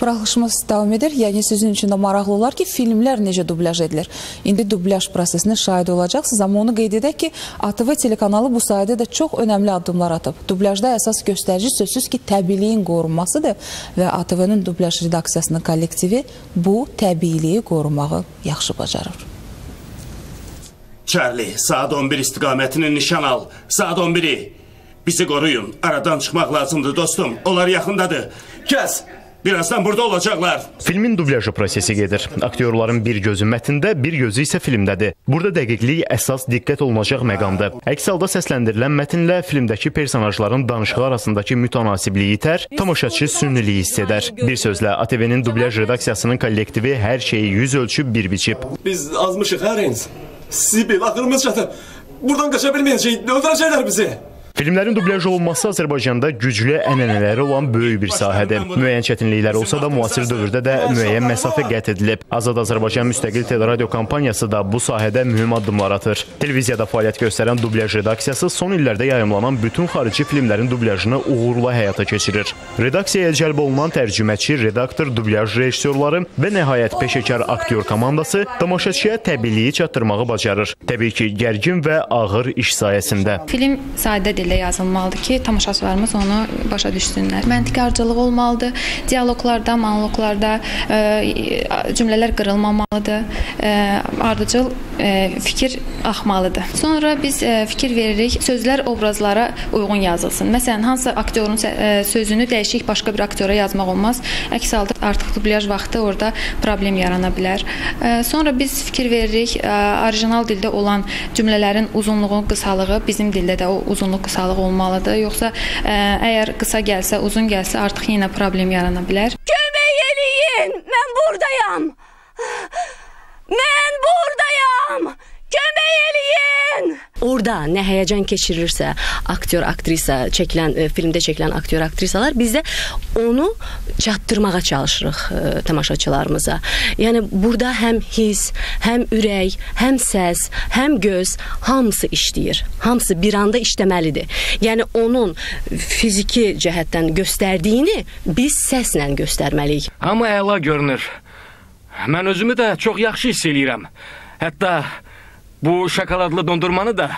Buraxılışımız davam edir. Yəqin sizin üçün də maraqlı olar ki, filmlər necə dublyaj edilir. İndi dublyaj prosesinə şahid olacaqsınız, amma onu qeyd edək ki, ATV telekanalı bu sayədə də çox önəmli addımlar atıb. Dublyajda əsas göstərici sözsüz ki, təbiiliyin qorunmasıdır və ATV-nin dublyaj redaksiyasının kollektivi bu təbiiliyi qorumağı yaxşı bacarır. Charlie, saat 11 istiqamətini nişan al. Saat 11-i. Bizi qoruyun. Aradan çıxmaq lazımdır dostum. Onlar yaxındadır. Kəs. Birazdan burada olacaqlar. Filmin dublyajı prosesi gedir. Aktyorların bir gözü mətndə, bir gözü isə filmdədir. Burada dəqiqlik əsas diqqət olunacaq məqamdır. Əks halda səsləndirilən mətnlə filmdəki personajların danışığı arasındakı mütənasibliyi itər, tamaşaçı sünniliyi hiss edər. Bir sözlə ATV-nin dublyaj redaksiyasının kollektivi hər şeyi yüz ölçüb bir biçib. Biz azmışıq hər ins. Sibil, axırımız çatıb. Buradan qaça bilməyəcəyik. Öldürəcəklər bizi. Filmlərin dublyaj olunması Azərbaycanda güclü ənənələri olan böyük bir sahədir. Müəyyən çətinliklər olsa da müasir dövrdə də müəyyən məsafə qət edilib. Azad Azərbaycan müstəqil teleradio kampaniyası da bu sahədə mühüm addımlar atır. Televiziyada fəaliyyət göstərən dublyaj redaksiyası son illərdə yayımlanan bütün xarici filmlərin dublyajını uğurla həyata keçirir. Redaksiyaya cəlb olunan tərcüməçi, redaktor, dublyaj rejissorları və nəhayət peşəkar aktyor komandası tamaşaçıya təbiiliyi çatdırmağı bacarır. Təbii ki, gərgin və ağır iş sayəsində. Film sadə dildə yazılmalıdır ki, tamaşaçılarımız onu başa düşsünlər. Məntiqi ardıcıllıq olmalıdır. Dialoqlarda, monoloqlarda ə, cümlələr qırılmamalıdır. Ə, ardıcıl fikir axmalıdır. Sonra biz ə, fikir veririk, sözlər obrazlara uyğun yazılsın. Məsələn, hansı aktyorun ə, sözünü dəyişik başqa bir aktyora yazmaq olmaz. Əks halda artıq dublyaj vaxtı orada problem yarana bilər. Sonra biz fikir veririk, ə, orijinal dildə olan cümlələrin uzunluğu, qısalığı bizim dildə də o uzunluq, qısalığı olmalıdır. Yoxsa əgər qısa gəlsə, uzun gəlsə artıq yenə problem yarana bilər. Kömək eləyin! Mən burdayam! Mən burdayam! Kömək eləyin! Orada nə həyəcan keçirilirsə, aktyor, aktrisa, çəkilən e, filmdə çəkilən aktyor, aktrisalar biz də onu çatdırmağa çalışırıq e, tamaşaçılarımıza. Yəni burada həm hiss, həm ürək, həm səs, həm göz hamısı işləyir. Hamısı bir anda işləməlidir. Yəni onun fiziki cəhətdən göstərdiyini biz səslə göstərməliyik. Amma əla görünür. Mən özümü də çox yaxşı hiss eləyirəm. Hətta bu şokoladlı dondurmanı da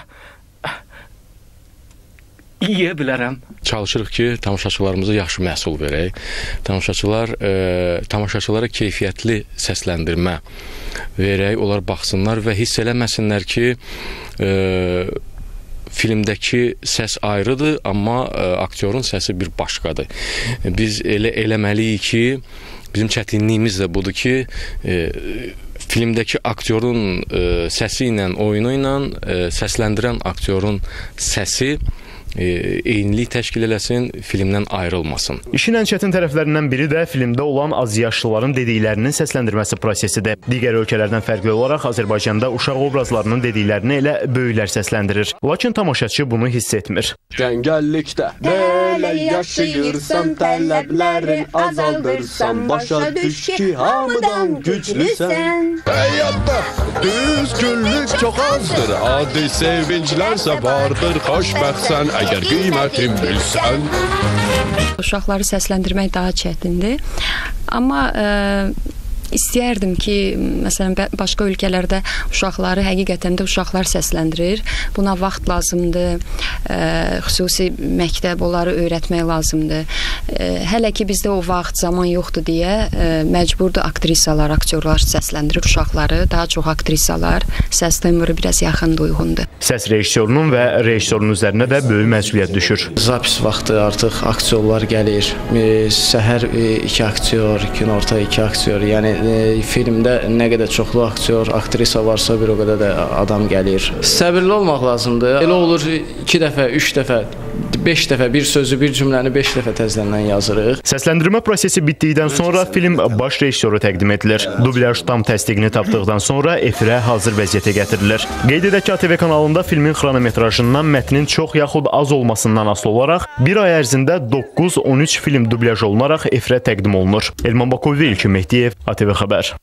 yeyə bilərəm. Çalışırıq ki, tamaşaçılarımıza yaxşı məhsul verək. Tamaşaçılar e, tamaşaçılara keyfiyyətli səsləndirmə verək, onlar baxsınlar və hiss eləməsinlər ki, e, filmdəki səs ayrıdır, amma ə, aktyorun səsi bir başqadır. Biz elə eləməliyik ki, bizim çətinliyimiz də budur ki, ə, filmdəki aktyorun ə, səsi ilə, oyunu ilə ə, səsləndirən aktyorun səsi e, eynilik təşkil eləsin, filmdən ayrılmasın. İşin ən çətin tərəflərindən biri də filmdə olan azyaşlıların dediklərinin səsləndirməsi prosesidir. Digər ölkələrdən fərqli olaraq Azərbaycanda uşaq obrazlarının dediklərini elə böyüklər səsləndirir. Lakin tamaşaçı bunu hiss etmir. Cəngəllikdə belə yaşayırsan, tələblərin azaldırsan, başa düş ki, hamıdan güclüsən. Həyatda düzgünlük çox azdır, adi sevinclərsə vardır, xoşbəxtsən əgər qiymətin bilsən. Uşaqları səsləndirmək daha çətindir. Amma ə, istəyərdim ki, məsələn başqa ölkələrdə uşaqları həqiqətən də uşaqlar səsləndirir. Buna vaxt lazımdır. Ə, xüsusi məktəb onları öyrətmək lazımdır. Hələ ki bizdə o vaxt, zaman yoxdur deyə ə, məcburdur aktrisalar, aktyorlar səsləndirir uşaqları. Daha çox aktrisalar səs tembri biraz yaxındır, uyğundur. Səs rejissorunun və rejissorun üzərinə də böyük məsuliyyət düşür. Zapis vaxtı artıq aktyorlar gəlir. E, səhər e, iki aktyor, günorta iki aktyor. Yəni e, filmdə nə qədər çoxlu aktyor, aktrisa varsa bir o qədər də adam gəlir. Səbirli olmaq lazımdır. Elə olur 2 dəfə, 3 dəfə 5 dəfə bir sözü, bir cümləni 5 dəfə təzədən yazırıq. Səsləndirmə prosesi bitdikdən sonra film baş rejissoru təqdim edilir. Dublyaj tam təsdiqini tapdıqdan sonra efirə hazır vəziyyətə gətirilir. Qeyd edək ki, ATV kanalında filmin xronometrajından mətnin çox yaxud az olmasından asılı olaraq bir ay ərzində 9-13 film dublyaj olunaraq efirə təqdim olunur. Elman Bakovi, İlkin Mehdiyev, ATV xəbər.